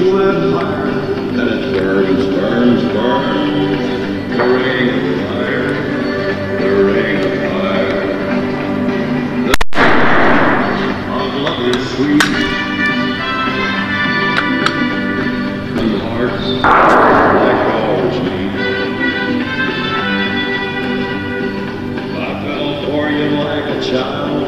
fire and it burns, burns, burns. The ring of fire, the ring of fire. The of love is sweet. And the hearts like always. I fell for you like a child.